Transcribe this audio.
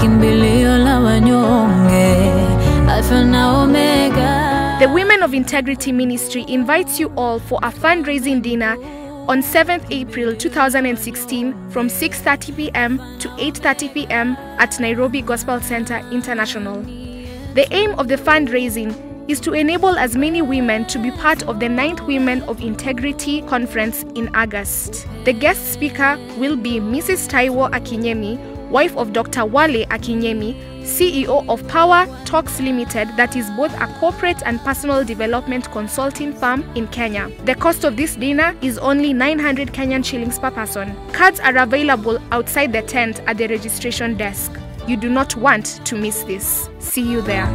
kimbilio la wanyonge, Alfa na Omega. The Women of Integrity Ministry invites you all for a fundraising dinner on 7th April 2016 from 6:30 p.m. to 8:30 p.m. at Nairobi Gospel Center International. The aim of the fundraising is to enable as many women to be part of the 9th Women of Integrity Conference in August. The guest speaker will be Mrs. Taiwo Akinyemi, wife of Dr. Wale Akinyemi, CEO of Power Talks Limited, that is both a corporate and personal development consulting firm in Kenya. The cost of this dinner is only 900 Kenyan shillings per person. Cards are available outside the tent at the registration desk. You do not want to miss this. See you there.